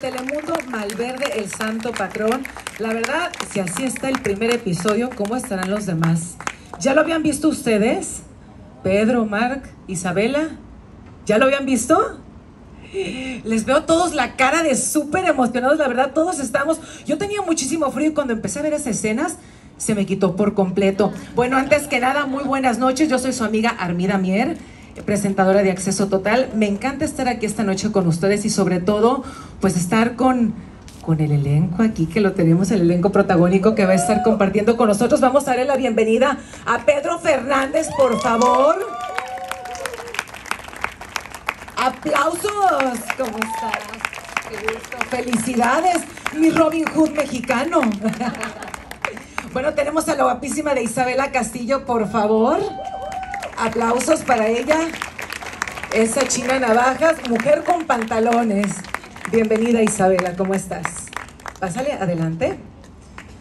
Telemundo Malverde, el santo patrón. La verdad, si así está el primer episodio, ¿cómo estarán los demás? ¿Ya lo habían visto ustedes? Pedro, Marc, Isabela, ¿ya lo habían visto? Les veo todos la cara de súper emocionados, la verdad, todos estamos. Yo tenía muchísimo frío y cuando empecé a ver esas escenas, se me quitó por completo. Bueno, antes que nada, muy buenas noches. Yo soy su amiga Armida Mier presentadora de Acceso Total. Me encanta estar aquí esta noche con ustedes y sobre todo, pues estar con, con el elenco aquí, que lo tenemos, el elenco protagónico que va a estar compartiendo con nosotros. Vamos a darle la bienvenida a Pedro Fernández, por favor. ¡Aplausos! ¿Cómo estás? Qué gusto. Felicidades, mi Robin Hood mexicano. bueno, tenemos a la guapísima de Isabela Castillo, por favor. Aplausos para ella. Esa china navajas, mujer con pantalones. Bienvenida Isabela, ¿cómo estás? Pásale, adelante.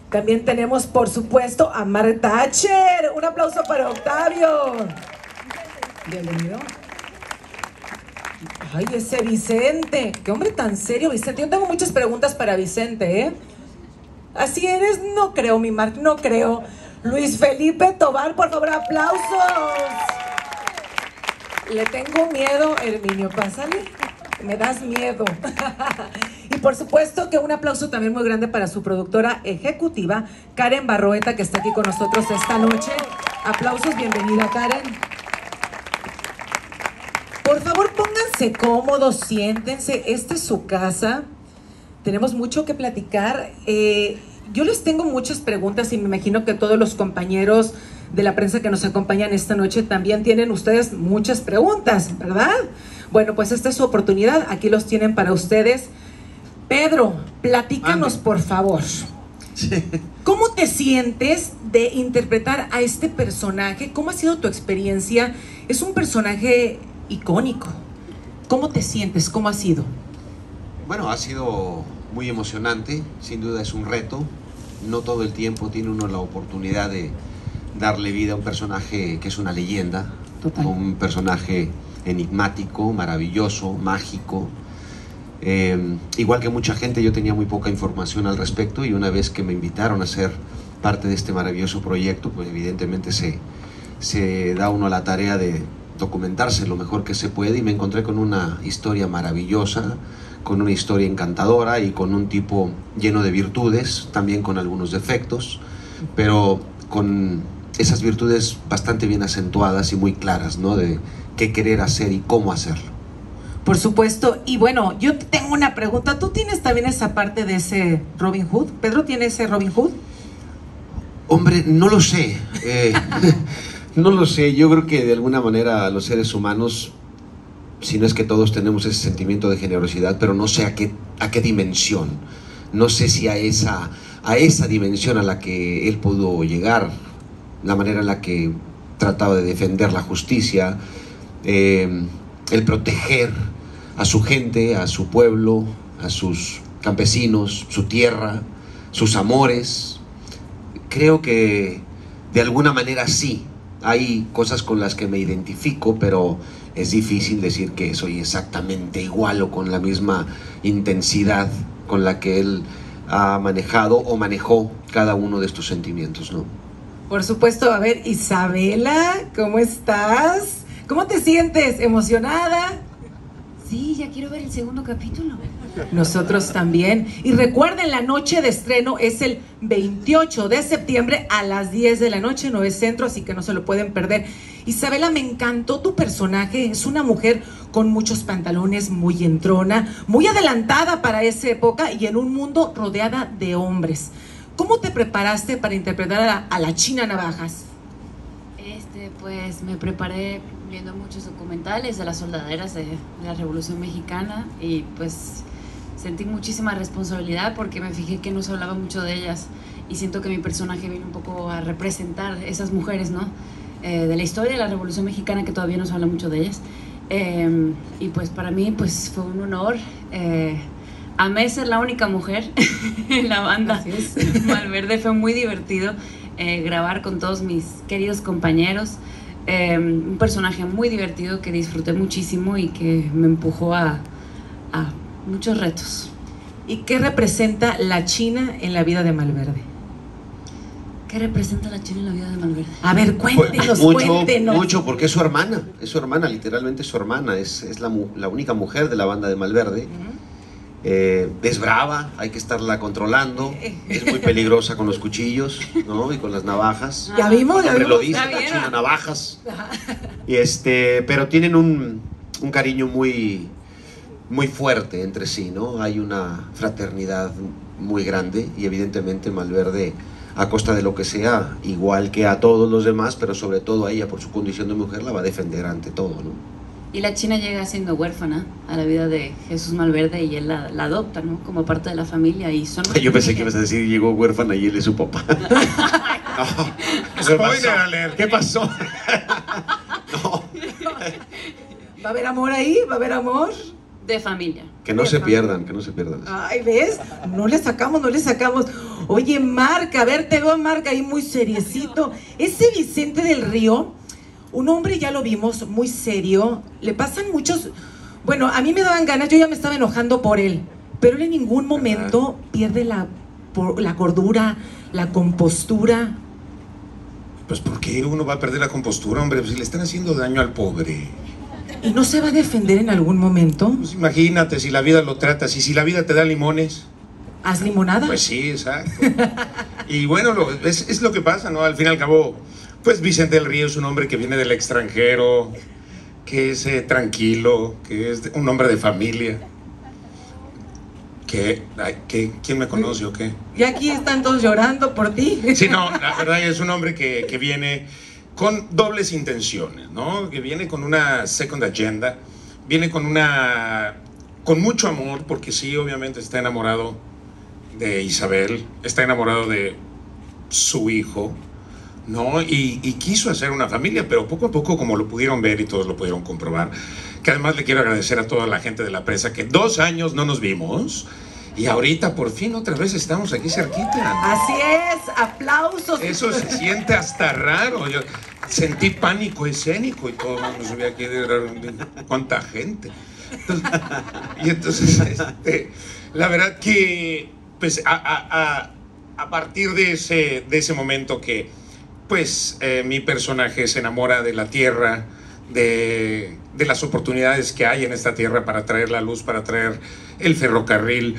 También tenemos, por supuesto, a Mar Thatcher. Un aplauso para Octavio. Bienvenido. Ay, ese Vicente. Qué hombre tan serio, Vicente. Yo tengo muchas preguntas para Vicente, ¿eh? Así eres, no creo, mi Marc, no creo. Luis Felipe Tobar, por favor, aplausos. Le tengo miedo, Herminio, pásale. Me das miedo. y por supuesto que un aplauso también muy grande para su productora ejecutiva, Karen Barroeta, que está aquí con nosotros esta noche. Aplausos, bienvenida, Karen. Por favor, pónganse cómodos, siéntense. Esta es su casa. Tenemos mucho que platicar. Eh, yo les tengo muchas preguntas y me imagino que todos los compañeros de la prensa que nos acompañan esta noche también tienen ustedes muchas preguntas, ¿verdad? Bueno, pues esta es su oportunidad, aquí los tienen para ustedes. Pedro, platícanos por favor. ¿Cómo te sientes de interpretar a este personaje? ¿Cómo ha sido tu experiencia? Es un personaje icónico. ¿Cómo te sientes? ¿Cómo ha sido? Bueno, ha sido muy emocionante, sin duda es un reto. No todo el tiempo tiene uno la oportunidad de darle vida a un personaje que es una leyenda, un personaje enigmático, maravilloso, mágico. Eh, igual que mucha gente, yo tenía muy poca información al respecto y una vez que me invitaron a ser parte de este maravilloso proyecto, pues evidentemente se, se da uno la tarea de documentarse lo mejor que se puede y me encontré con una historia maravillosa, con una historia encantadora y con un tipo lleno de virtudes, también con algunos defectos, pero con esas virtudes bastante bien acentuadas y muy claras, ¿no? De qué querer hacer y cómo hacerlo. Por supuesto, y bueno, yo tengo una pregunta. ¿Tú tienes también esa parte de ese Robin Hood? ¿Pedro tiene ese Robin Hood? Hombre, no lo sé. Eh, no lo sé. Yo creo que de alguna manera los seres humanos si no es que todos tenemos ese sentimiento de generosidad, pero no sé a qué, a qué dimensión. No sé si a esa, a esa dimensión a la que él pudo llegar, la manera en la que trataba de defender la justicia, eh, el proteger a su gente, a su pueblo, a sus campesinos, su tierra, sus amores. Creo que de alguna manera sí, hay cosas con las que me identifico, pero es difícil decir que soy exactamente igual o con la misma intensidad con la que él ha manejado o manejó cada uno de estos sentimientos, ¿no? Por supuesto, a ver, Isabela, ¿cómo estás? ¿Cómo te sientes? ¿Emocionada? Sí, ya quiero ver el segundo capítulo. Nosotros también. Y recuerden, la noche de estreno es el 28 de septiembre a las 10 de la noche, no es centro, así que no se lo pueden perder. Isabela, me encantó tu personaje. Es una mujer con muchos pantalones, muy entrona, muy adelantada para esa época y en un mundo rodeada de hombres. ¿Cómo te preparaste para interpretar a la, China Navajas? Este, pues me preparé viendo muchos documentales de las soldaderas de, de la Revolución Mexicana y pues sentí muchísima responsabilidad porque me fijé que no se hablaba mucho de ellas y siento que mi personaje viene un poco a representar esas mujeres, ¿no? Eh, de la historia de la Revolución Mexicana, que todavía no se habla mucho de ellas. Em, y pues para mí pues fue un honor. Eh, amé ser la única mujer en la banda Malverde. Fue muy divertido eh, grabar con todos mis queridos compañeros. Un personaje muy divertido que disfruté muchísimo y que me empujó a, a muchos retos. ¿Y qué representa la China en la vida de Malverde? ¿Qué representa la China en la vida de Malverde? A ver, cuéntenos, mucho, cuéntenos. mucho, porque es su hermana, es su hermana, literalmente es su hermana, es, es la, la única mujer de la banda de Malverde. Eh, es brava, hay que estarla controlando, es muy peligrosa con los cuchillos, ¿no? Y con las navajas. Ya vimos, ya Siempre lo vimos. dice, la. China navajas. Y este, pero tienen un, un cariño muy, muy fuerte entre sí, ¿no? Hay una fraternidad muy grande y evidentemente Malverde, a costa de lo que sea, igual que a todos los demás, pero sobre todo a ella por su condición de mujer, la va a defender ante todo, ¿no? Y la China llega siendo huérfana a la vida de Jesús Malverde y él la, la adopta, ¿no? Como parte de la familia y son... Yo pensé que ibas a decir llegó huérfana y él es su papá. No, Spoiler alert. ¿Qué pasó? No, ¿Va a haber amor ahí? ¿Va a haber amor? De familia. que no se pierdan, que no se pierdan. Ay, ¿ves? No le sacamos, no le sacamos. Oye, Marca, a ver, te veo a Marca ahí muy seriecito. Ese Vicente del Río, un hombre, ya lo vimos, muy serio. Le pasan muchos... Bueno, a mí me daban ganas, yo ya me estaba enojando por él. Pero él en ningún momento pierde la, por- la cordura, la compostura. Pues ¿por qué uno va a perder la compostura, hombre? Pues si le están haciendo daño al pobre. ¿Y no se va a defender en algún momento? Pues imagínate si la vida lo trata así, si la vida te da limones. ¿Haz limonada? Pues sí, exacto. Y bueno, lo- es, es lo que pasa, ¿no? Al fin y al cabo, pues Vicente del Río es un hombre que viene del extranjero, que es eh, tranquilo, que es un hombre de familia. Que, ay, que- ¿Quién me conoce o qué? Y aquí están todos llorando por ti. Sí, no, la verdad es un hombre que, que viene con dobles intenciones, ¿no? Que viene con una second agenda, viene con una con mucho amor, porque sí, obviamente está enamorado de Isabel, está enamorado de su hijo, ¿no? Y, y quiso hacer una familia, pero poco a poco, como lo pudieron ver y todos lo pudieron comprobar, que además le quiero agradecer a toda la gente de la presa que dos años no nos vimos. Y ahorita por fin otra vez estamos aquí cerquita. Así es, aplausos. Eso se siente hasta raro. Yo sentí pánico escénico y todo el mundo se veía aquí de cuánta gente. Entonces- y entonces, este, la verdad que, pues, a, a- a- partir de ese, de ese momento que, pues, eh, mi personaje se enamora de la tierra, de, de las oportunidades que hay en esta tierra para traer la luz, para traer el ferrocarril.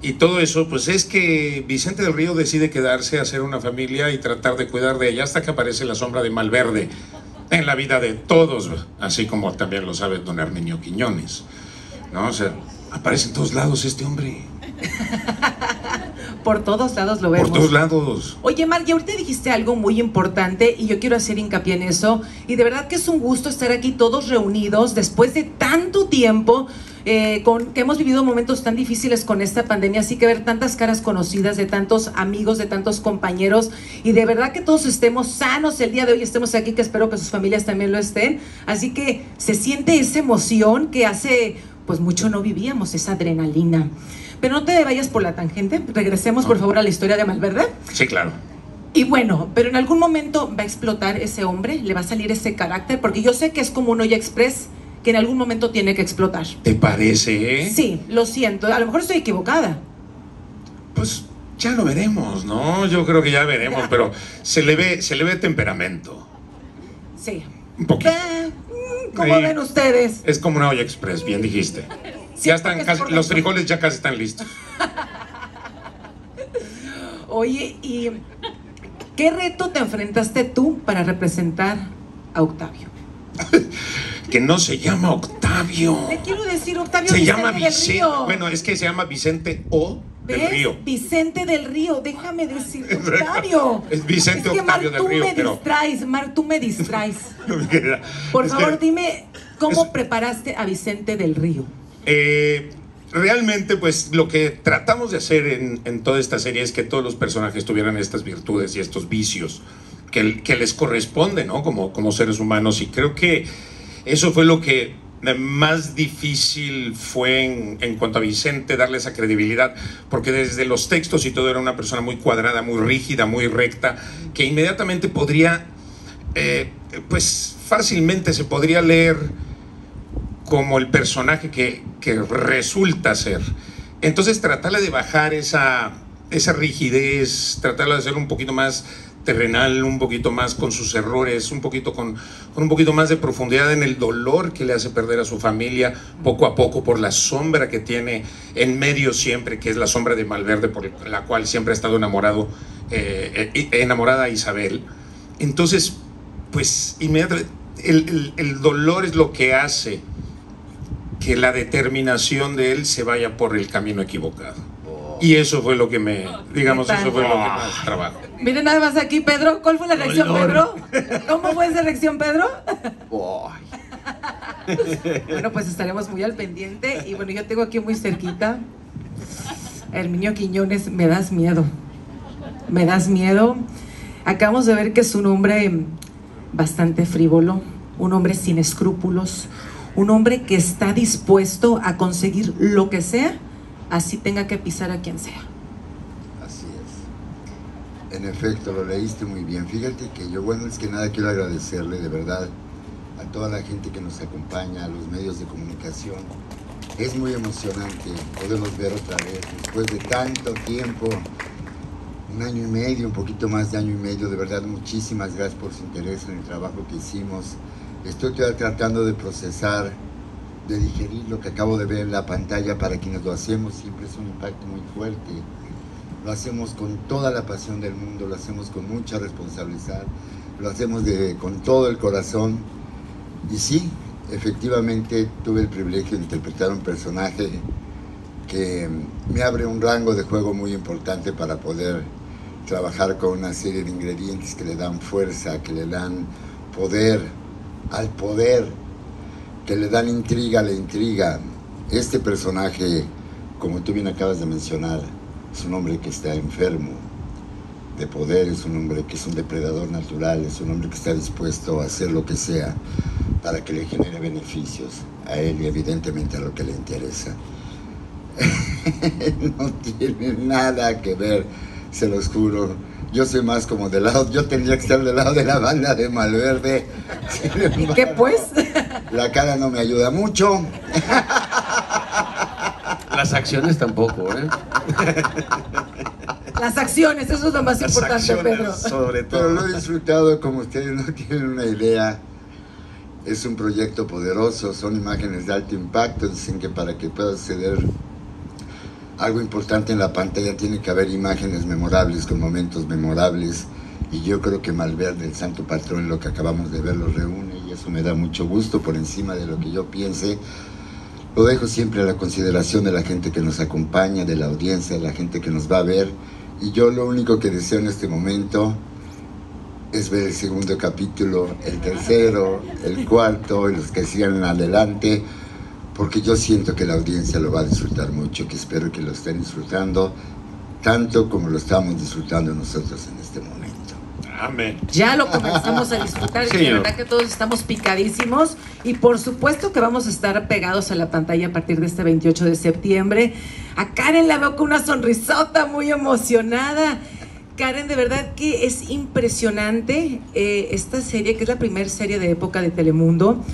Y todo eso, pues es que Vicente del Río decide quedarse, hacer una familia y tratar de cuidar de ella hasta que aparece la sombra de Malverde en la vida de todos, así como también lo sabe don Armenio Quiñones. ¿No? O aparece en todos lados este hombre. Por todos lados lo vemos. Por todos lados. Oye, Mar, y ahorita dijiste algo muy importante y yo quiero hacer hincapié en eso. Y de verdad que es un gusto estar aquí todos reunidos después de tanto tiempo, eh, con, que hemos vivido momentos tan difíciles con esta pandemia. Así que ver tantas caras conocidas de tantos amigos, de tantos compañeros. Y de verdad que todos estemos sanos el día de hoy, estemos aquí, que espero que sus familias también lo estén. Así que se siente esa emoción que hace, pues mucho no vivíamos, esa adrenalina. Pero no te vayas por la tangente. Regresemos, por favor, a la historia de Malverde. Sí, claro. Y bueno, pero en algún momento va a explotar ese hombre, le va a salir ese carácter, porque yo sé que es como un olla express que en algún momento tiene que explotar. ¿Te parece? Sí, lo siento, a lo mejor estoy equivocada. Pues ya lo veremos, ¿no? Yo creo que ya veremos, pero se le ve, se le ve temperamento. Sí. Un poquito. Eh, mm, ¿Cómo Sí. ven ustedes? Es como una olla express, bien dijiste. Ya están es casi, los frijoles ya casi están listos. Oye, ¿y qué reto te enfrentaste tú para representar a Octavio? Que no se llama Octavio. Le quiero decir Octavio Se Vicente llama Vicente. Bueno, es que se llama Vicente O del. Río. Vicente del Río, déjame decir Octavio. Es Vicente que, Octavio Mar, del tú Río, me pero- distraes, Mar, tú me distraes. Por Es favor, que, dime cómo es- preparaste a Vicente del Río. Eh, realmente, pues lo que tratamos de hacer en, toda esta serie es que todos los personajes tuvieran estas virtudes y estos vicios que, les corresponden, ¿no? Como, seres humanos. Y creo que eso fue lo que más difícil fue en, en cuanto a Vicente darle esa credibilidad, porque desde los textos y todo era una persona muy cuadrada, muy rígida, muy recta, que inmediatamente podría, eh, pues fácilmente se podría leer como el personaje que, que resulta ser. Entonces tratarle de bajar esa, esa rigidez, tratarla de hacer un poquito más terrenal, un poquito más con sus errores, un poquito con, con, un poquito más de profundidad en el dolor que le hace perder a su familia poco a poco por la sombra que tiene en medio siempre, que es la sombra de Malverde por la cual siempre ha estado enamorado, eh, eh, enamorada Isabel. Entonces, pues inmediatamente el, el, el dolor es lo que hace que la determinación de él se vaya por el camino equivocado. Y eso fue lo que me, digamos, eso fue lo que más trabajo. Miren nada más aquí, Pedro. ¿Cuál fue la reacción, Pedro? ¿Cómo fue esa reacción, Pedro? bueno, pues estaremos muy al pendiente. Y bueno, yo tengo aquí muy cerquita. Herminio Quiñones, me das miedo. Me das miedo. Acabamos de ver que es un hombre bastante frívolo, un hombre sin escrúpulos, un hombre que está dispuesto a conseguir lo que sea, así tenga que pisar a quien sea. Así es. En efecto, lo leíste muy bien. Fíjate que yo, bueno, es que nada quiero agradecerle de verdad a toda la gente que nos acompaña, a los medios de comunicación. Es muy emocionante poderlos ver otra vez después de tanto tiempo, un año y medio, un poquito más de año y medio. De verdad, muchísimas gracias por su interés en el trabajo que hicimos Estoy tratando de procesar, de digerir lo que acabo de ver en la pantalla para quienes lo hacemos. Siempre es un impacto muy fuerte. Lo hacemos con toda la pasión del mundo, lo hacemos con mucha responsabilidad, lo hacemos con todo el corazón. Y sí, efectivamente tuve el privilegio de interpretar un personaje que me abre un rango de juego muy importante para poder trabajar con una serie de ingredientes que le dan fuerza, que le dan poder, al poder, que le dan intriga a la intriga. Este personaje, como tú bien acabas de mencionar, es un hombre que está enfermo de poder, es un hombre que es un depredador natural, es un hombre que está dispuesto a hacer lo que sea para que le genere beneficios a él y evidentemente a lo que le interesa. no tiene nada que ver, se los juro, yo soy más como del lado, yo tendría que estar del lado de la banda de Malverde. ¿Y qué pues? La cara no me ayuda mucho. Las acciones tampoco, ¿eh? Las acciones, eso es lo más Las importante, Pedro. sobre todo. Pero lo he disfrutado como ustedes no tienen una idea. Es un proyecto poderoso, son imágenes de alto impacto. Dicen que para que pueda suceder algo importante en la pantalla tiene que haber imágenes memorables con momentos memorables. Y yo creo que Malverde, el santo patrón, lo que acabamos de ver, lo reúne y eso me da mucho gusto por encima de lo que yo piense. Lo dejo siempre a la consideración de la gente que nos acompaña, de la audiencia, de la gente que nos va a ver. Y yo lo único que deseo en este momento es ver el segundo capítulo, el tercero, el cuarto y los que sigan adelante, porque yo siento que la audiencia lo va a disfrutar mucho, que espero que lo estén disfrutando tanto como lo estamos disfrutando nosotros en este momento. Amén. Ya lo comenzamos a disfrutar y de Señor. verdad que todos estamos picadísimos y por supuesto que vamos a estar pegados a la pantalla a partir de este 28 de septiembre. A Karen la veo con una sonrisota muy emocionada. Karen, de verdad que es impresionante eh, esta serie, que es la primera serie de época de Telemundo.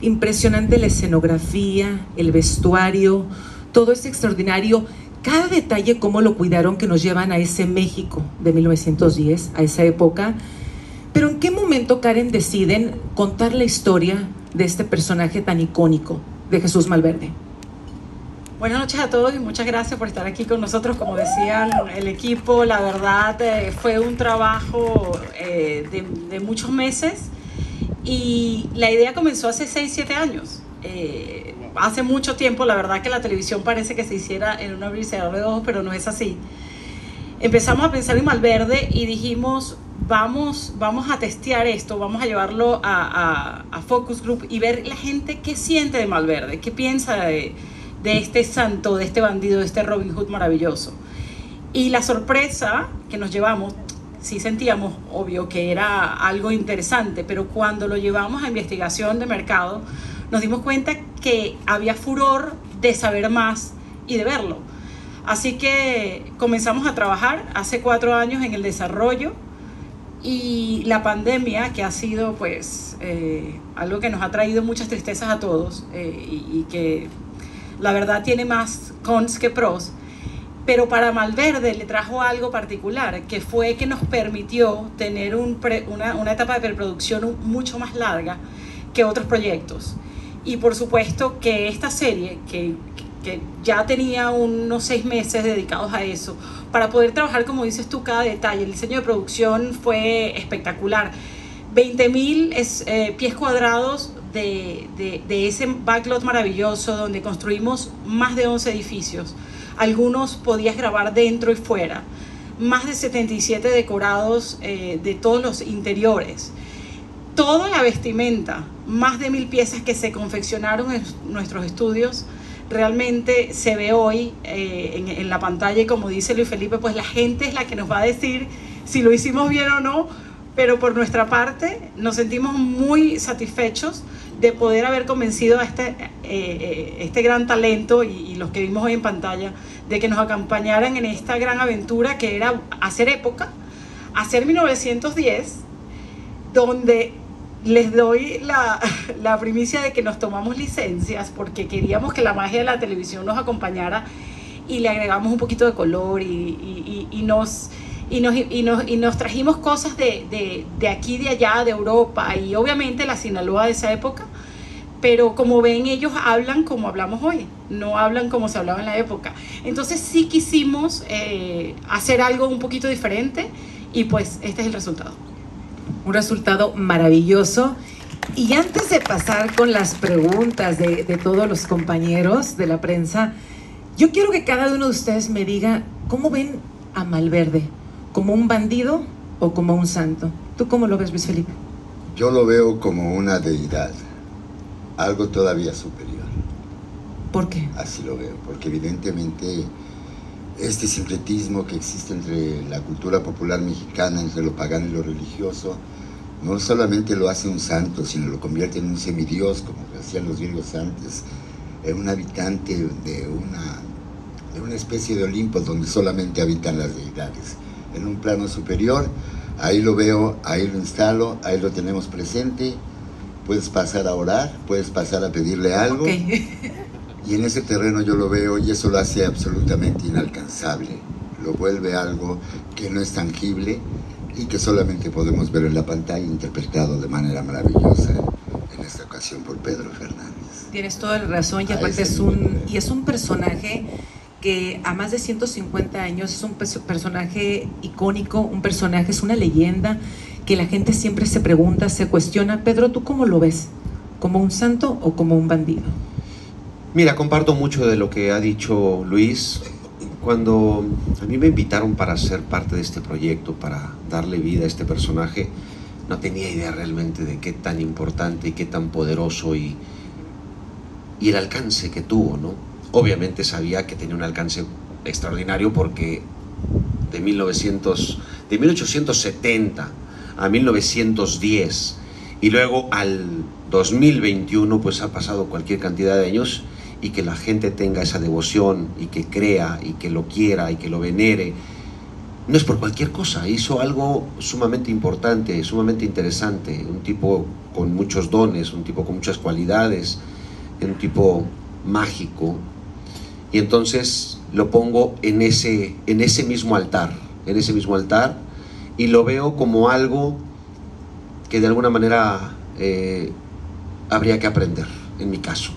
Impresionante la escenografía, el vestuario, todo es extraordinario. Cada detalle, cómo lo cuidaron, que nos llevan a ese México de 1910, a esa época. Pero ¿en qué momento, Karen, deciden contar la historia de este personaje tan icónico de Jesús Malverde? Buenas noches a todos y muchas gracias por estar aquí con nosotros. Como decían el equipo, la verdad eh, fue un trabajo eh, de, de muchos meses y la idea comenzó hace 6, 7 años. Eh, hace mucho tiempo, la verdad que la televisión parece que se hiciera en un abrir y cerrar de ojos, pero no es así. Empezamos a pensar en Malverde y dijimos, vamos, vamos a testear esto, vamos a llevarlo a, a- a Focus Group y ver la gente qué siente de Malverde, qué piensa de, de este santo, de este bandido, de este Robin Hood maravilloso. Y la sorpresa que nos llevamos, sí sentíamos, obvio, que era algo interesante, pero cuando lo llevamos a investigación de mercado, nos dimos cuenta que había furor de saber más y de verlo. Así que comenzamos a trabajar hace cuatro años en el desarrollo y la pandemia, que ha sido pues eh, algo que nos ha traído muchas tristezas a todos eh, y, y que La verdad tiene más cons que pros. Pero para Malverde le trajo algo particular, que fue que nos permitió tener un una, etapa de preproducción mucho más larga que otros proyectos. Y por supuesto que esta serie, que, que ya tenía unos seis meses dedicados a eso, para poder trabajar, como dices tú, cada detalle. El diseño de producción fue espectacular. 20.000 eh, pies cuadrados de, ese backlot maravilloso donde construimos más de 11 edificios. Algunos podías grabar dentro y fuera. Más de 77 decorados eh, de todos los interiores. Toda la vestimenta, más de mil piezas que se confeccionaron en nuestros estudios realmente se ve hoy eh, en, la pantalla y como dice Luis Felipe, pues la gente es la que nos va a decir si lo hicimos bien o no, pero por nuestra parte nos sentimos muy satisfechos de poder haber convencido a este, eh, eh, este gran talento y, y, los que vimos hoy en pantalla de que nos acompañaran en esta gran aventura que era hacer época, hacer 1910, donde les doy la, la, primicia de que nos tomamos licencias porque queríamos que la magia de la televisión nos acompañara y le agregamos un poquito de color y, y, y, nos, y, nos, y, nos, y nos trajimos cosas de, de, de aquí, de allá, de Europa y obviamente la Sinaloa de esa época. Pero como ven, ellos hablan como hablamos hoy, no hablan como se hablaba en la época. Entonces sí quisimos eh, hacer algo un poquito diferente y pues este es el resultado un resultado maravilloso. Y antes de pasar con las preguntas de, de, todos los compañeros de la prensa, yo quiero que cada uno de ustedes me diga cómo ven a Malverde, como un bandido o como un santo. ¿Tú cómo lo ves, Luis Felipe? Yo lo veo como una deidad, algo todavía superior. ¿Por qué? Así lo veo, porque evidentemente este sincretismo que existe entre la cultura popular mexicana, entre lo pagano y lo religioso, no solamente lo hace un santo, sino lo convierte en un semidios, como hacían los griegos antes, en un habitante de una, de una especie de Olimpo donde solamente habitan las deidades. En un plano superior, ahí lo veo, ahí lo instalo, ahí lo tenemos presente. Puedes pasar a orar, puedes pasar a pedirle algo. Okay. Y en ese terreno yo lo veo y eso lo hace absolutamente inalcanzable. Lo vuelve algo que no es tangible, y que solamente podemos ver en la pantalla interpretado de manera maravillosa en esta ocasión por Pedro Fernández. Tienes toda la razón y aparte es un, y es un personaje que a más de 150 años es un personaje icónico, un personaje, es una leyenda que la gente siempre se pregunta, se cuestiona. Pedro, ¿tú cómo lo ves? ¿Como un santo o como un bandido? Mira, comparto mucho de lo que ha dicho Luis cuando a mí me invitaron para ser parte de este proyecto, para darle vida a este personaje, no tenía idea realmente de qué tan importante y qué tan poderoso y, y el alcance que tuvo, ¿no? Obviamente sabía que tenía un alcance extraordinario porque de, 1900, de 1870 a 1910 y luego al 2021 pues ha pasado cualquier cantidad de años y que la gente tenga esa devoción y que crea y que lo quiera y que lo venere, no es por cualquier cosa, hizo algo sumamente importante, sumamente interesante, un tipo con muchos dones, un tipo con muchas cualidades, un tipo mágico. Y entonces lo pongo en ese, en ese mismo altar, en ese mismo altar, y lo veo como algo que de alguna manera eh, habría que aprender, en mi caso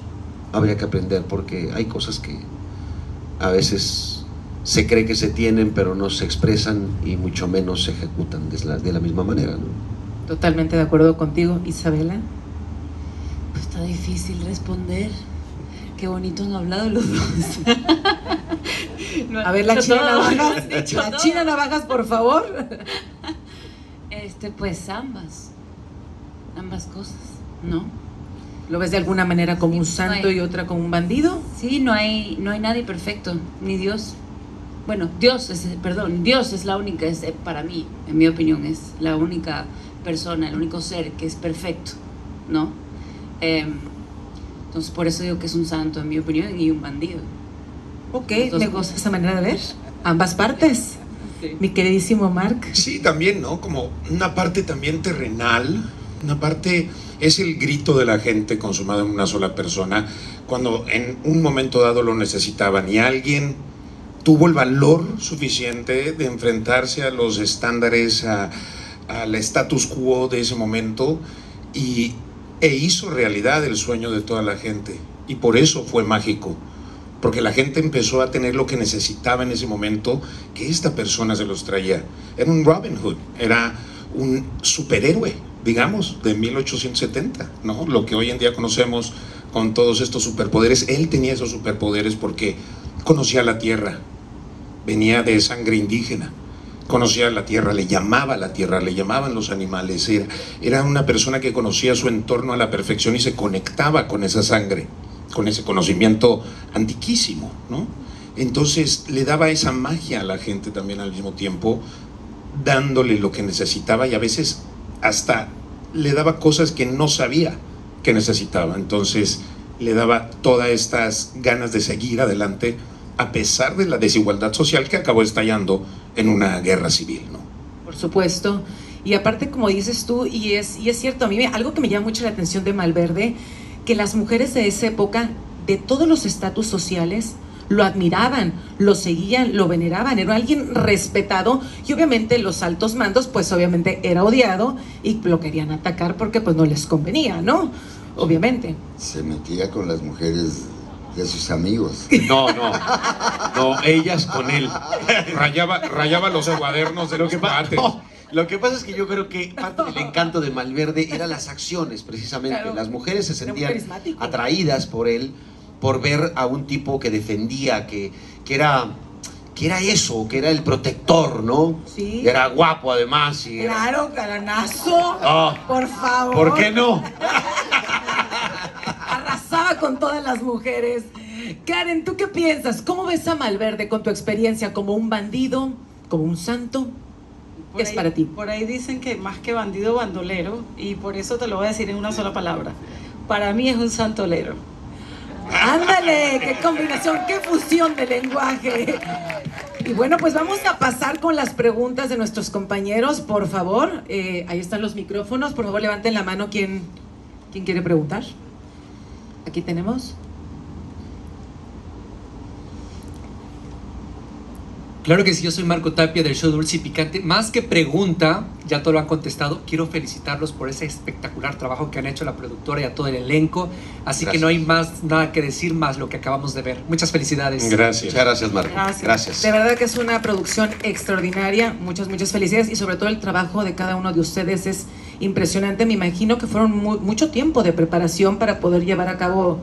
habría que aprender porque hay cosas que a veces se cree que se tienen pero no se expresan y mucho menos se ejecutan de la, de la misma manera. Totalmente de acuerdo contigo, Isabela. Pues está difícil responder. Qué bonito han hablado los dos. a ver, la china navajas. La china navajas, por favor. Este, pues ambas. Ambas cosas, ¿no? ¿Lo ves de alguna manera como un santo no hay, y otra como un bandido? Sí, no hay, no hay nadie perfecto, ni Dios. Bueno, Dios es, perdón, Dios es la única, es, eh, para mí, en mi opinión, es la única persona, el único ser que es perfecto, ¿no? Eh, entonces, por eso digo que es un santo, en mi opinión, y un bandido. Ok, me gusta esa manera de ver. Ambas partes. Sí. Mi queridísimo Mark. Sí, también, ¿no? Como una parte también terrenal, Aparte, es el grito de la gente consumado en una sola persona cuando en un momento dado lo necesitaban y alguien tuvo el valor suficiente de enfrentarse a los estándares, a, al status quo de ese momento y, e hizo realidad el sueño de toda la gente. Y por eso fue mágico, porque la gente empezó a tener lo que necesitaba en ese momento, que esta persona se los traía. Era un Robin Hood, era un superhéroe, digamos, de 1870, ¿no? Lo que hoy en día conocemos con todos estos superpoderes, él tenía esos superpoderes porque conocía la tierra, venía de sangre indígena, conocía la tierra, le llamaba la tierra, le llamaban los animales, era, era una persona que conocía su entorno a la perfección y se conectaba con esa sangre, con ese conocimiento antiquísimo, ¿no? Entonces le daba esa magia a la gente también al mismo tiempo, dándole lo que necesitaba y a veces hasta le daba cosas que no sabía que necesitaba. Entonces le daba todas estas ganas de seguir adelante a pesar de la desigualdad social que acabó estallando en una guerra civil, ¿no? Por supuesto. Y aparte, como dices tú, y es, y es cierto, a mí me, algo que me llama mucho la atención de Malverde, que las mujeres de esa época, de todos los estatus sociales, lo admiraban, lo seguían, lo veneraban, era alguien respetado y obviamente los altos mandos pues obviamente era odiado y lo querían atacar porque pues no les convenía, ¿no? Obviamente. Se metía con las mujeres de sus amigos. No, no. No, ellas con él. Rayaba, rayaba los cuadernos de Lo los que, pa- no, lo que pasa es que yo creo que parte del encanto de Malverde era las acciones, precisamente. Claro. Las mujeres se sentían atraídas por él, por ver a un tipo que defendía, que, que era que era eso, que era el protector, ¿no? Sí. Era guapo además. Y era- Claro, galanazo. Ah, Por favor. ¿Por qué no? Arrasaba con todas las mujeres. Karen, ¿tú qué piensas? ¿Cómo ves a Malverde con tu experiencia como un bandido, como un santo? Por ¿Qué es ahí- para ti? Por ahí dicen que más que bandido, bandolero, y por eso te lo voy a decir en una sola palabra. Para mí es un santolero. Ándale, qué combinación, qué fusión de lenguaje. Y bueno, pues vamos a pasar con las preguntas de nuestros compañeros, por favor. Eh, ahí están los micrófonos, por favor levanten la mano quien, quien quiere preguntar. Aquí tenemos. Claro que sí, yo soy Marco Tapia del show Dulce y Picante. Más que pregunta, ya todo lo han contestado, quiero felicitarlos por ese espectacular trabajo que han hecho la productora y a todo el elenco. Así que no hay más nada que decir más lo que acabamos de ver. Muchas felicidades. Gracias. Muchas gracias, Marco. Gracias. Gracias. De verdad que es una producción extraordinaria. Muchas, muchas felicidades. Y sobre todo el trabajo de cada uno de ustedes es impresionante. Me imagino que fueron mu- mucho tiempo de preparación para poder llevar a cabo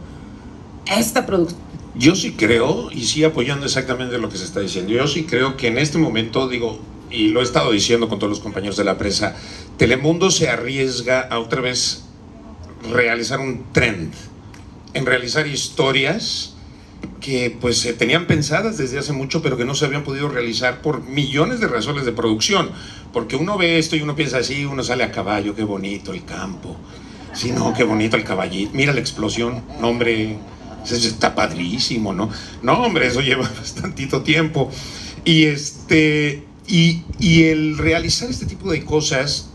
esta producción. Yo sí creo, y sí apoyando exactamente lo que se está diciendo, yo sí creo que en este momento, digo, y lo he estado diciendo con todos los compañeros de la prensa, Telemundo se arriesga a otra vez realizar un trend, en realizar historias que pues se tenían pensadas desde hace mucho, pero que no se habían podido realizar por millones de razones de producción. Porque uno ve esto y uno piensa así, uno sale a caballo, qué bonito el campo. Sí, no, qué bonito el caballito. Mira la explosión, no, hombre, está padrísimo, ¿no? No, hombre, eso lleva bastantito tiempo. Y este, y, y el realizar este tipo de cosas,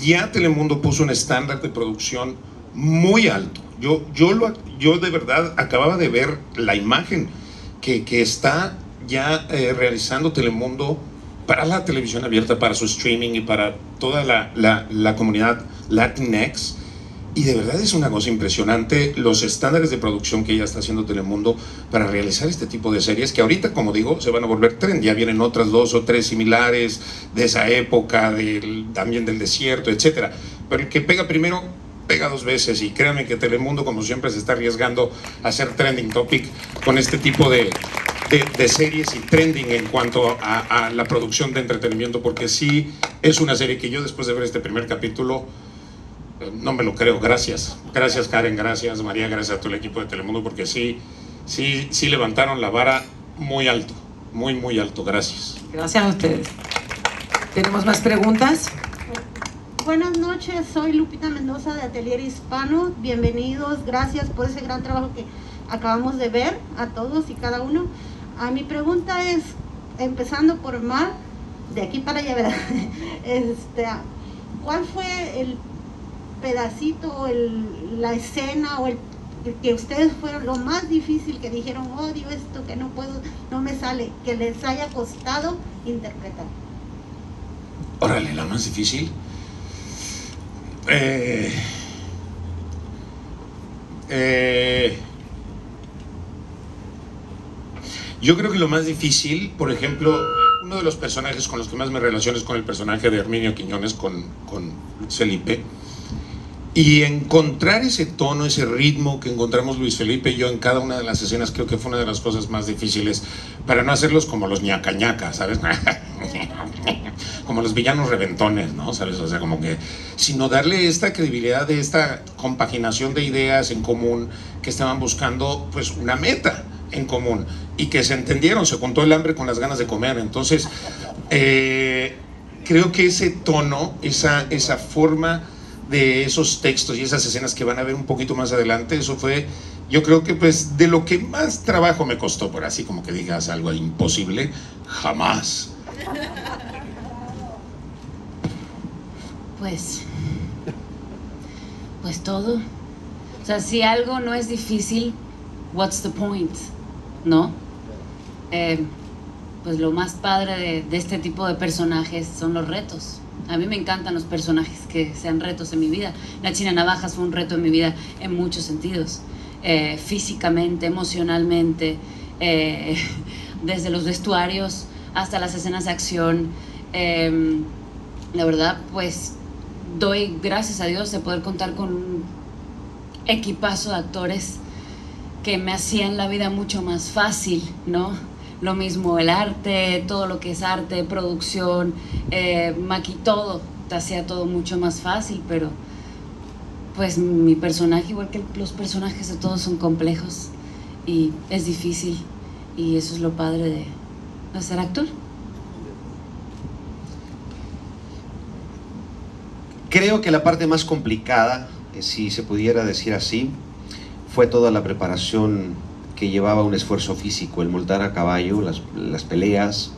ya Telemundo puso un estándar de producción muy alto. Yo, yo, lo, yo de verdad acababa de ver la imagen que, que está ya eh, realizando Telemundo para la televisión abierta, para su streaming y para toda la, la, comunidad Latinx. Y de verdad es una cosa impresionante los estándares de producción que ya está haciendo Telemundo para realizar este tipo de series que ahorita, como digo, se van a volver tren. Ya vienen otras dos o tres similares de esa época, del, también del desierto, etcétera. Pero el que pega primero, pega dos veces. Y créanme que Telemundo, como siempre, se está arriesgando a ser trending topic con este tipo de, de, series y trending en cuanto a, a la producción de entretenimiento, porque sí es una serie que yo después de ver este primer capítulo eh, no me lo creo, gracias. Gracias Karen, gracias María, gracias a todo el equipo de Telemundo, porque sí, sí, sí levantaron la vara muy alto, muy, muy alto, gracias. Gracias a ustedes. ¿Tenemos más preguntas? Buenas noches, soy Lupita Mendoza de Atelier Hispano. Bienvenidos, gracias por ese gran trabajo que acabamos de ver a todos y cada uno. A mi pregunta es, empezando por Mar, de aquí para allá, ¿verdad? Este, ¿Cuál fue el pedacito el, la escena o el que ustedes fueron lo más difícil que dijeron, odio esto, que no puedo, no me sale, que les haya costado interpretar. Órale, la más difícil. Eh, eh, yo creo que lo más difícil, por ejemplo, uno de los personajes con los que más me relaciono es con el personaje de Herminio Quiñones, con, con Felipe. Y encontrar ese tono, ese ritmo que encontramos Luis Felipe y yo en cada una de las escenas creo que fue una de las cosas más difíciles para no hacerlos como los ñacañacas, ¿sabes? como los villanos reventones, ¿no? ¿Sabes? O sea, como que, sino darle esta credibilidad de esta compaginación de ideas en común que estaban buscando, pues, una meta en común y que se entendieron, se contó el hambre con las ganas de comer. Entonces, eh, creo que ese tono, esa, esa forma de esos textos y esas escenas que van a ver un poquito más adelante, eso fue, yo creo que pues de lo que más trabajo me costó, por así como que digas algo imposible, jamás. Pues, pues todo. O sea, si algo no es difícil, what's the point, ¿no? Eh, pues lo más padre de, este tipo de personajes son los retos. A mí me encantan los personajes que sean retos en mi vida. La China Navajas fue un reto en mi vida en muchos sentidos. Eh, físicamente, emocionalmente, eh, desde los vestuarios hasta las escenas de acción. Em, la verdad, pues doy gracias a Dios de poder contar con un equipazo de actores que me hacían la vida mucho más fácil, ¿no? Lo mismo el arte, todo lo que es arte, producción, eh, maqui, todo, te hacía todo mucho más fácil, pero pues mi personaje, igual que los personajes de todos, son complejos y es difícil y eso es lo padre de, de ser actor. Creo que la parte más complicada, eh, si se pudiera decir así, fue toda la preparación que llevaba un esfuerzo físico, el montar a caballo, las, las peleas,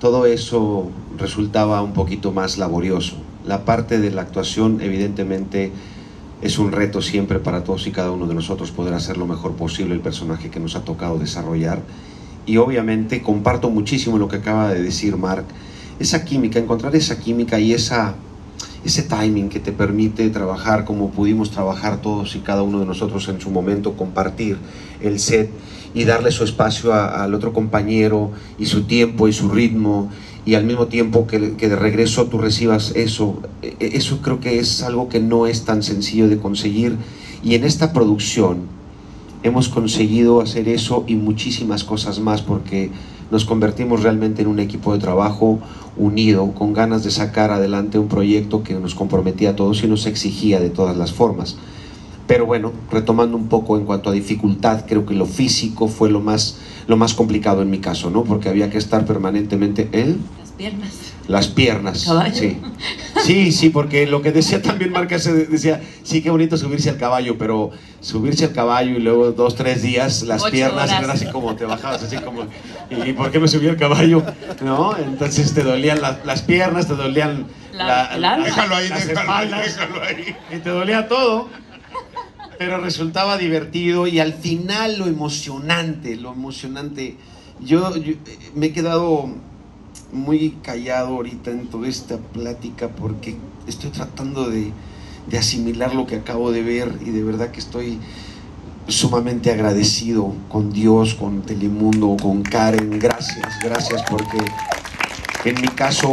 todo eso resultaba un poquito más laborioso. La parte de la actuación, evidentemente, es un reto siempre para todos y cada uno de nosotros poder hacer lo mejor posible el personaje que nos ha tocado desarrollar. Y obviamente comparto muchísimo lo que acaba de decir Mark, esa química, encontrar esa química y esa, ese timing que te permite trabajar como pudimos trabajar todos y cada uno de nosotros en su momento, compartir el set y darle su espacio al otro compañero y su tiempo y su ritmo y al mismo tiempo que, que de regreso tú recibas eso, e- e- eso creo que es algo que no es tan sencillo de conseguir y en esta producción hemos conseguido hacer eso y muchísimas cosas más porque nos convertimos realmente en un equipo de trabajo unido, con ganas de sacar adelante un proyecto que nos comprometía a todos y nos exigía de todas las formas. Pero bueno, retomando un poco en cuanto a dificultad, creo que lo físico fue lo más, lo más complicado en mi caso, ¿no? Porque había que estar permanentemente en Las piernas. Las piernas. Caballo. Sí. sí, sí, porque lo que decía también Marca se decía, sí, qué bonito subirse al caballo, pero subirse al caballo y luego dos, tres días las Ocho piernas horas. eran así como te bajabas, así como, ¿y por qué me subí al caballo? ¿No? Entonces te dolían las, las piernas, te dolían La-. Déjalo ahí, las déjalo ahí, espaldas déjalo ahí. y te dolía todo. Pero resultaba divertido y al final lo emocionante, lo emocionante. Yo, yo, eh, me he quedado muy callado ahorita en toda esta plática porque estoy tratando de, de asimilar lo que acabo de ver y de verdad que estoy sumamente agradecido con Dios, con Telemundo, con Karen. Gracias, gracias porque en mi caso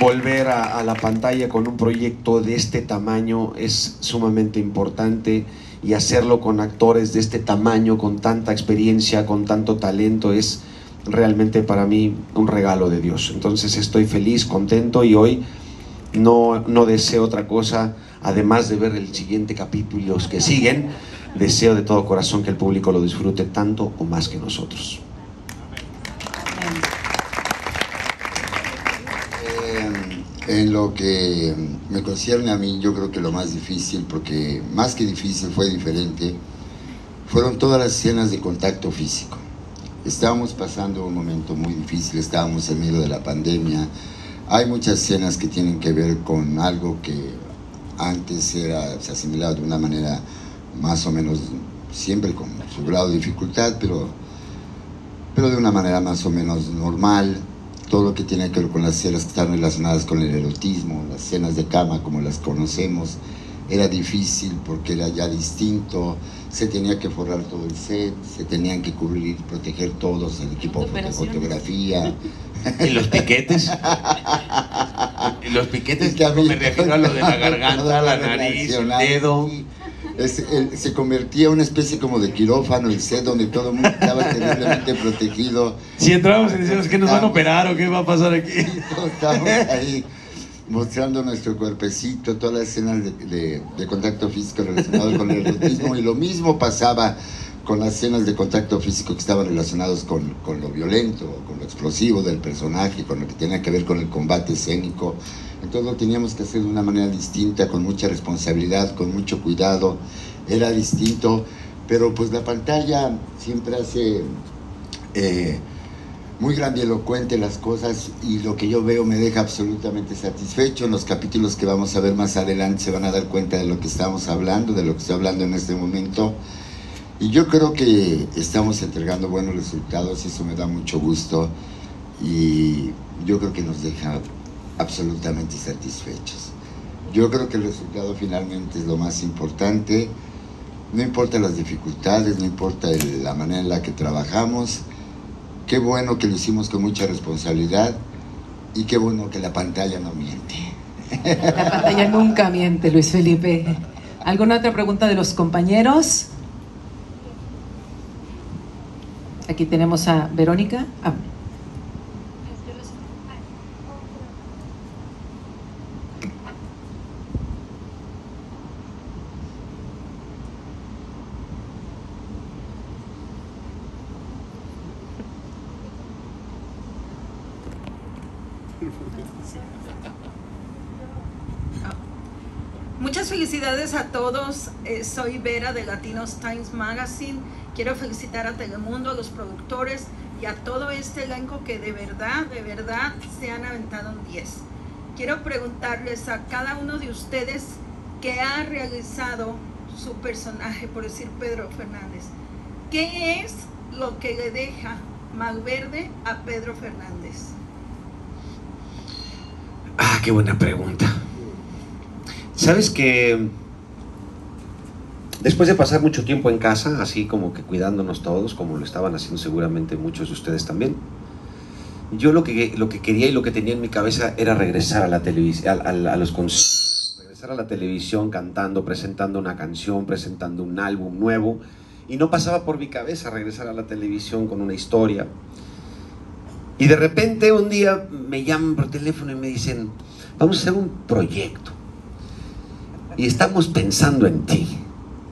volver a, a la pantalla con un proyecto de este tamaño es sumamente importante y hacerlo con actores de este tamaño, con tanta experiencia, con tanto talento, es realmente para mí un regalo de Dios. Entonces estoy feliz, contento y hoy no, no deseo otra cosa, además de ver el siguiente capítulo y los que siguen, deseo de todo corazón que el público lo disfrute tanto o más que nosotros. Eh, en lo que me concierne a mí, yo creo que lo más difícil, porque más que difícil fue diferente, fueron todas las escenas de contacto físico. Estábamos pasando un momento muy difícil, estábamos en medio de la pandemia. Hay muchas escenas que tienen que ver con algo que antes era, se asimilaba de una manera más o menos, siempre con su grado de dificultad, pero, pero de una manera más o menos normal. Todo lo que tiene que ver con las escenas que están relacionadas con el erotismo, las escenas de cama como las conocemos, era difícil porque era ya distinto, se tenía que forrar todo el set, se tenían que cubrir, proteger todos, el equipo de fotografía. ¿Y los piquetes? ¿Y los piquetes? Es que a mí- me refiero a lo de la garganta, la nariz, el dedo. Sí. Es- el- se convertía en una especie como de quirófano el set donde todo el mundo estaba terriblemente protegido. Si entramos y decimos que nos van a operar o qué va a pasar aquí. Todos Estábamos ahí mostrando nuestro cuerpecito, todas las escenas de, contacto físico relacionados con el erotismo y lo mismo pasaba con las escenas de contacto físico que estaban relacionados con, con lo violento, con lo explosivo del personaje, con lo que tenía que ver con el combate escénico. Entonces lo teníamos que hacer de una manera distinta, con mucha responsabilidad, con mucho cuidado. Era distinto, pero pues la pantalla siempre hace eh, muy grandilocuente las cosas y lo que yo veo me deja absolutamente satisfecho. En los capítulos que vamos a ver más adelante se van a dar cuenta de lo que estamos hablando, de lo que estoy hablando en este momento. Y yo creo que estamos entregando buenos resultados y eso me da mucho gusto y yo creo que nos deja absolutamente satisfechos. Yo creo que el resultado finalmente es lo más importante. No importa las dificultades, no importa el- la manera en la que trabajamos. Qué bueno que lo hicimos con mucha responsabilidad y qué bueno que la pantalla no miente. La pantalla nunca miente, Luis Felipe. ¿Alguna otra pregunta de los compañeros? Aquí tenemos a Verónica. Ah, Muchas felicidades a todos. Eh, soy Vera de Latinos Times Magazine. Quiero felicitar a Telemundo, a los productores y a todo este elenco que de verdad, de verdad se han aventado un 10. Quiero preguntarles a cada uno de ustedes que ha realizado su personaje, por decir Pedro Fernández, ¿qué es lo que le deja Malverde a Pedro Fernández? Ah, qué buena pregunta. Sabes que después de pasar mucho tiempo en casa, así como que cuidándonos todos, como lo estaban haciendo seguramente muchos de ustedes también, yo lo que, lo que quería y lo que tenía en mi cabeza era regresar a la televisión, los conciertos, regresar a la televisión cantando, presentando una canción, presentando un álbum nuevo, y no pasaba por mi cabeza regresar a la televisión con una historia. Y de repente un día me llaman por teléfono y me dicen, vamos a hacer un proyecto. Y estamos pensando en ti.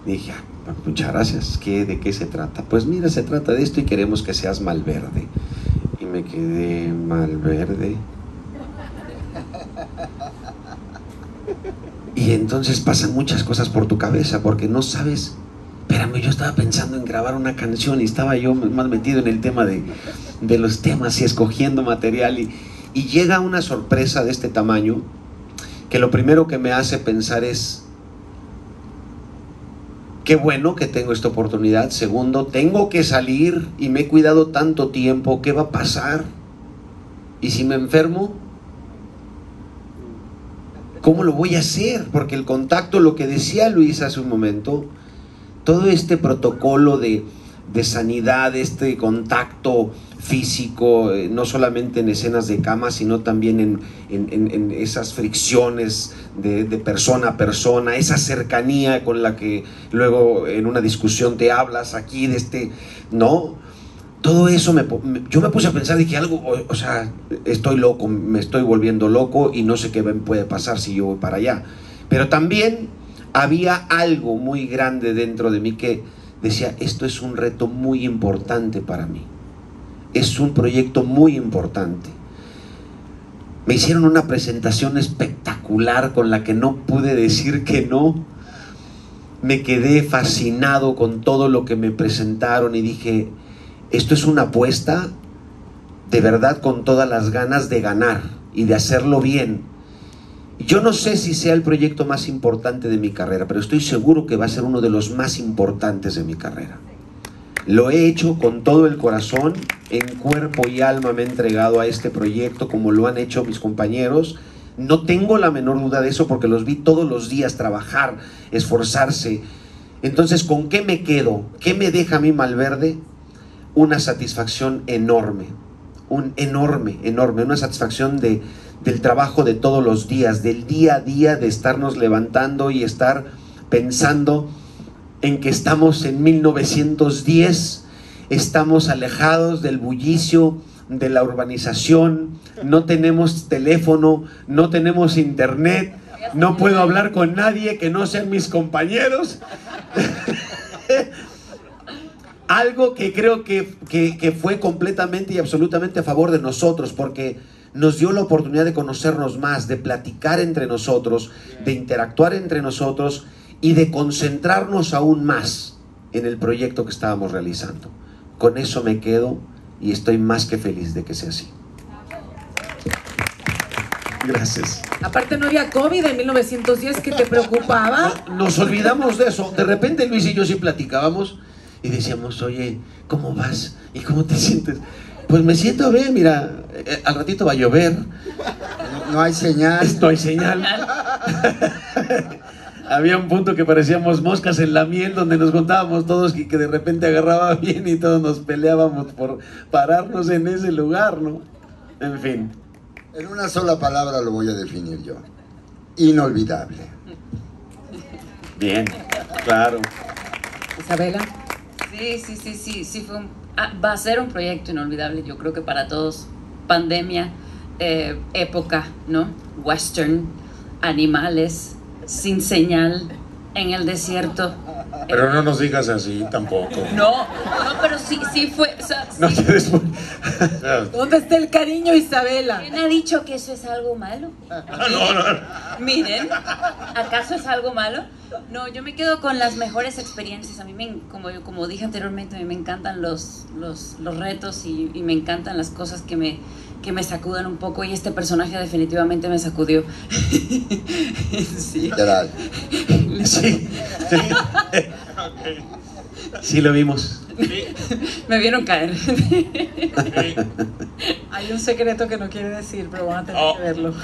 Dije, "Ah, bueno, muchas gracias. ¿Qué, ¿De qué se trata? Pues mira, se trata de esto y queremos que seas Malverde. Y me quedé Malverde. Y entonces pasan muchas cosas por tu cabeza porque no sabes. Espérame, yo estaba pensando en grabar una canción y estaba yo más metido en el tema de, de los temas y escogiendo material. Y, y llega una sorpresa de este tamaño que lo primero que me hace pensar es, qué bueno que tengo esta oportunidad. Segundo, tengo que salir y me he cuidado tanto tiempo, ¿qué va a pasar? ¿Y si me enfermo? ¿Cómo lo voy a hacer? Porque el contacto, lo que decía Luis hace un momento, todo este protocolo de, de sanidad, este contacto físico, eh, no solamente en escenas de cama, sino también en, en- en- esas fricciones de, persona a persona, esa cercanía con la que luego en una discusión te hablas aquí de este, ¿no? Todo eso, me, yo me puse a pensar, dije algo, o, sea, estoy loco, me estoy volviendo loco y no sé qué puede pasar si yo voy para allá. Pero también había algo muy grande dentro de mí que decía, esto es un reto muy importante para mí. Es un proyecto muy importante. Me hicieron una presentación espectacular con la que no pude decir que no. Me quedé fascinado con todo lo que me presentaron y dije, esto es una apuesta de verdad con todas las ganas de ganar y de hacerlo bien. Yo no sé si sea el proyecto más importante de mi carrera, pero estoy seguro que va a ser uno de los más importantes de mi carrera. Lo he hecho con todo el corazón, en cuerpo y alma me he entregado a este proyecto como lo han hecho mis compañeros. No tengo la menor duda de eso porque los vi todos los días trabajar, esforzarse. Entonces, ¿con qué me quedo? ¿Qué me deja a mí Malverde? Una satisfacción enorme, un enorme, enorme, una satisfacción de, del trabajo de todos los días, del día a día, de estarnos levantando y estar pensando en que estamos en 1910, estamos alejados del bullicio, de la urbanización, no tenemos teléfono, no tenemos internet, no puedo hablar con nadie que no sean mis compañeros. Algo que creo que, que, que, fue completamente y absolutamente a favor de nosotros, porque nos dio la oportunidad de conocernos más, de platicar entre nosotros, de interactuar entre nosotros y de concentrarnos aún más en el proyecto que estábamos realizando. Con eso me quedo y estoy más que feliz de que sea así. Gracias. Aparte no había COVID en 1910 que te preocupaba. No, nos olvidamos de eso. De repente Luis y yo sí platicábamos y decíamos, oye, ¿cómo vas? ¿Y cómo te sientes? Pues me siento bien, mira, eh, al ratito va a llover. No, no hay señal. No hay señal. Había un punto que parecíamos moscas en la miel donde nos contábamos todos y que de repente agarraba bien y todos nos peleábamos por pararnos en ese lugar, ¿no? En fin. En una sola palabra lo voy a definir yo. Inolvidable. Bien, claro. Isabela. Sí, sí, sí, sí, sí fue un, ah, va a ser un proyecto inolvidable, yo creo que para todos. Pandemia, eh, época, ¿no? Western, animales, sin señal, en el desierto. Pero no nos digas así tampoco. No, no, pero sí, sí fue. O sea, No sí. te ¿Dónde está el cariño, Isabela? ¿Quién ha dicho que eso es algo malo? No, no. Miren, ¿acaso es algo malo? No, yo me quedo con las mejores experiencias. A mí, me, como, yo- como dije anteriormente, a mí me encantan los, los, los retos y, y me encantan las cosas que me, que me sacudan un poco y este personaje definitivamente me sacudió. sí. Literal. Sí, sí. Sí lo vimos. Me vieron caer. Hay un secreto que no quiere decir, pero van a tener Oh. que verlo.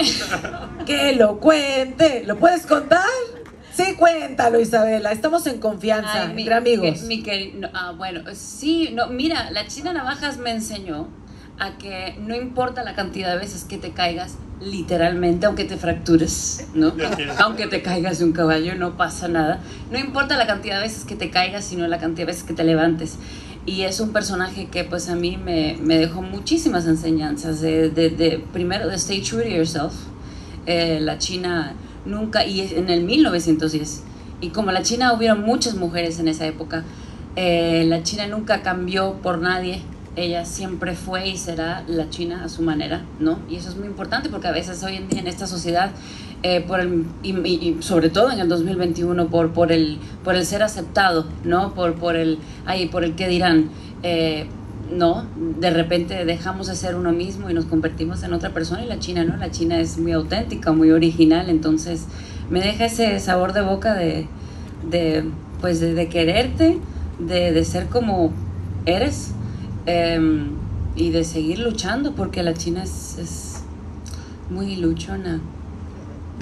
Que lo cuente. ¿Lo puedes contar? Sí, cuéntalo, Isabela. Estamos en confianza, Ay, mi- entre amigos. mi- mi queri- no, ah, bueno, sí, no, mira, la China Navajas me enseñó a que no importa la cantidad de veces que te caigas, literalmente, aunque te fractures, ¿no? aunque te caigas de un caballo, no pasa nada. No importa la cantidad de veces que te caigas, sino la cantidad de veces que te levantes. Y es un personaje que pues a mí me, me dejó muchísimas enseñanzas. De, de- de- primero, de stay true to yourself. Eh, la China nunca, y en el 1910, y como la China hubieron muchas mujeres en esa época, eh, la China nunca cambió por nadie. Ella siempre fue y será la China a su manera, ¿no? Y eso es muy importante porque a veces hoy en día en esta sociedad, eh, y, sobre todo en el 2021, por, por, el, por el ser aceptado, ¿no? Por, el, ay, por el que dirán, eh, no, de repente dejamos de ser uno mismo y nos convertimos en otra persona y la China no, la China es muy auténtica, muy original, entonces me deja ese sabor de boca de, pues de, quererte, de ser como eres em, y de seguir luchando porque la China es, es muy luchona,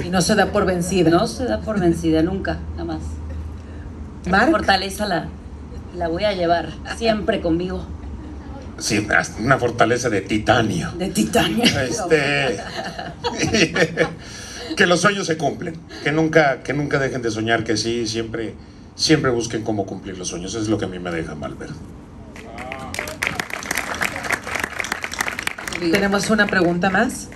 Y no se da por vencida. no se da por vencida nunca, jamás. Marc, Fortaleza la, la voy a llevar siempre conmigo, Sí, una fortaleza de titanio. de titanio. Este, que los sueños se cumplen, que nunca, que nunca dejen de soñar, que sí, siempre, siempre busquen cómo cumplir los sueños. Eso es lo que a mí me deja mal ver. Tenemos una pregunta más.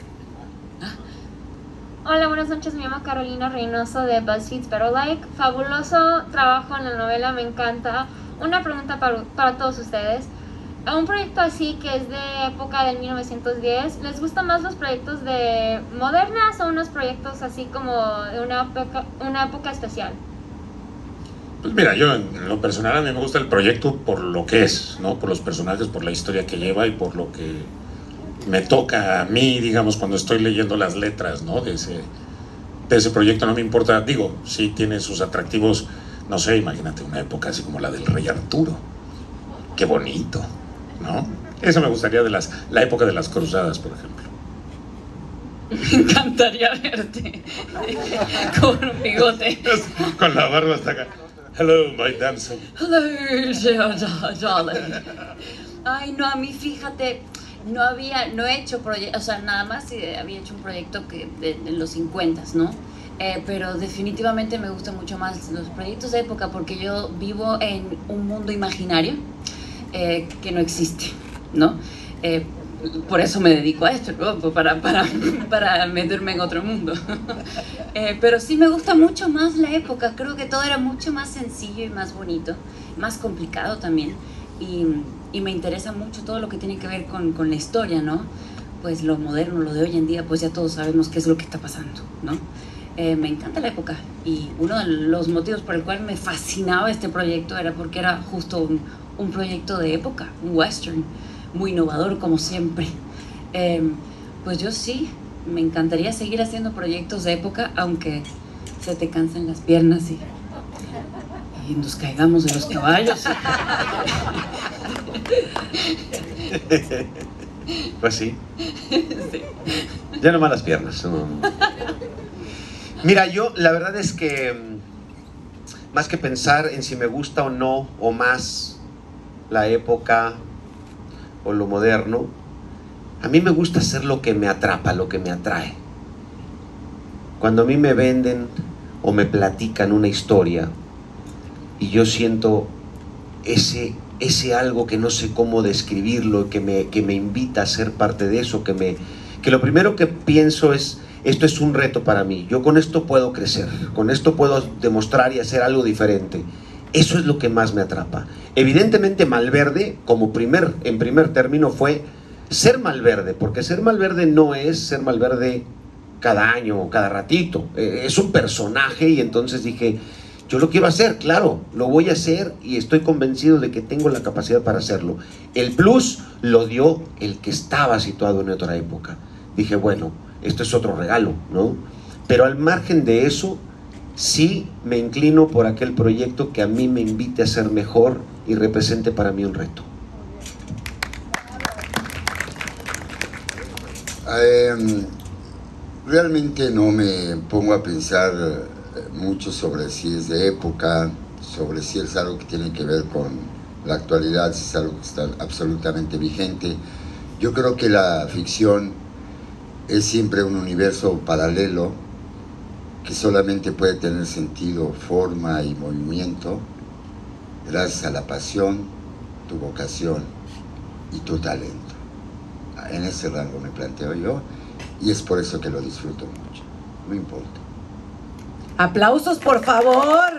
Hola, buenas noches. Me llamo Carolina Reynoso de BuzzFeed's Better Like. Fabuloso trabajo en la novela, me encanta. Una pregunta para, para todos ustedes. A un proyecto así que es de época del 1910, ¿les gustan más los proyectos de modernas o unos proyectos así como de una época, una época especial? Pues mira, yo en, en lo personal a mí me gusta el proyecto por lo que es, ¿no? Por los personajes, por la historia que lleva y por lo que me toca a mí, digamos, cuando estoy leyendo las letras, ¿no? De ese, de ese proyecto, no me importa, digo, sí tiene sus atractivos, no sé, imagínate una época así como la del Rey Arturo. Qué bonito, ¿no? Eso me gustaría de las, la época de las cruzadas, por ejemplo. Me encantaría verte con un bigote. Con la barba hasta acá. Hello, my damsel. Hello, darling. Ay, no, a mí fíjate, no había, no he hecho proyectos, o sea, nada más eh, había hecho un proyecto que de, los 50, ¿no? Eh, pero definitivamente me gustan mucho más los proyectos de época porque yo vivo en un mundo imaginario eh, que no existe, ¿no? Por eso me dedico a esto, ¿no? Para, para, para meterme en otro mundo. Pero sí me gusta mucho más la época, creo que todo era mucho más sencillo y más bonito, más complicado también. Y, y me interesa mucho todo lo que tiene que ver con, con la historia, ¿no? Pues lo moderno, lo de hoy en día, pues ya todos sabemos qué es lo que está pasando, ¿no? Eh, me encanta la época y uno de los motivos por el cual me fascinaba este proyecto era porque era justo un, un proyecto de época, un western, muy innovador como siempre. Eh, pues yo sí, me encantaría seguir haciendo proyectos de época, aunque se te cansen las piernas y, y nos caigamos de los caballos. Pues sí. Ya no malas piernas. no. Mira, yo la verdad es que mm, más que pensar en si me gusta o no, o más la época o lo moderno, a mí me gusta hacer lo que me atrapa, lo que me atrae. Cuando a mí me venden o me platican una historia y yo siento ese, ese algo que no sé cómo describirlo, que me, que me invita a ser parte de eso, que, me, que lo primero que pienso es, esto es un reto para mí, yo con esto puedo crecer, con esto puedo demostrar y hacer algo diferente. Eso es lo que más me atrapa. Evidentemente Malverde, como primer, en primer término, fue ser Malverde, porque ser Malverde no es ser Malverde cada año o cada ratito, eh, es un personaje y entonces dije, yo lo quiero hacer, claro, lo voy a hacer y estoy convencido de que tengo la capacidad para hacerlo. El plus lo dio el que estaba situado en otra época. Dije, bueno, esto es otro regalo, ¿no? Pero al margen de eso, sí me inclino por aquel proyecto que a mí me invite a ser mejor y represente para mí un reto. Eh, realmente no me pongo a pensar mucho sobre si es de época, sobre si es algo que tiene que ver con la actualidad, si es algo que está absolutamente vigente. Yo creo que la ficción es siempre un universo paralelo que solamente puede tener sentido, forma y movimiento gracias a la pasión, tu vocación y tu talento. En ese rango me planteo yo y es por eso que lo disfruto mucho. No importa. Aplausos, por favor.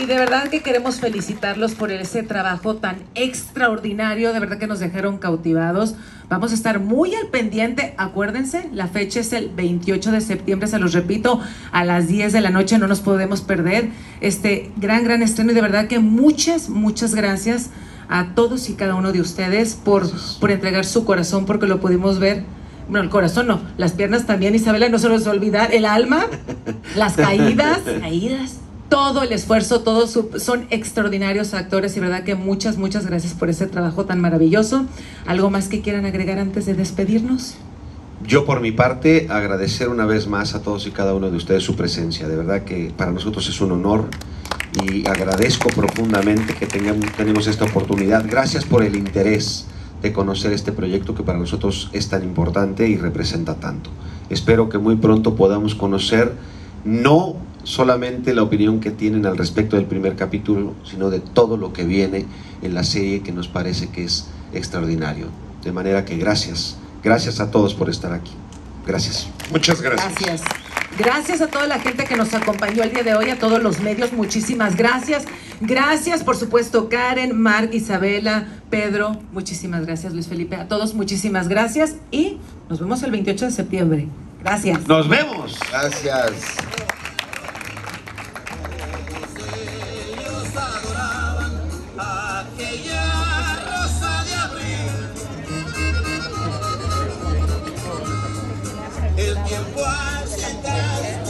Y de verdad que queremos felicitarlos por ese trabajo tan extraordinario, de verdad que nos dejaron cautivados. Vamos a estar muy al pendiente, acuérdense, la fecha es el 28 de septiembre, se los repito, a las 10 de la noche, no nos podemos perder este gran, gran estreno y de verdad que muchas, muchas gracias a todos y cada uno de ustedes por, por entregar su corazón, porque lo pudimos ver. Bueno, el corazón no, las piernas también, Isabela, no se nos va a olvidar, el alma, las caídas, caídas, todo el esfuerzo, todos su- son extraordinarios actores y verdad que muchas, muchas gracias por ese trabajo tan maravilloso. ¿Algo más que quieran agregar antes de despedirnos? Yo por mi parte agradecer una vez más a todos y cada uno de ustedes su presencia. De verdad que para nosotros es un honor y agradezco profundamente que tengamos, tenemos esta oportunidad. Gracias por el interés de conocer este proyecto que para nosotros es tan importante y representa tanto. Espero que muy pronto podamos conocer no solamente la opinión que tienen al respecto del primer capítulo, sino de todo lo que viene en la serie que nos parece que es extraordinario. De manera que gracias, gracias a todos por estar aquí. Gracias. Muchas gracias. Gracias. Gracias a toda la gente que nos acompañó el día de hoy, a todos los medios, muchísimas gracias. Gracias, por supuesto, Karen, Mark, Isabela, Pedro, muchísimas gracias, Luis Felipe, a todos muchísimas gracias y nos vemos el 28 de septiembre. Gracias. Nos vemos. Gracias. tiempo has entrado.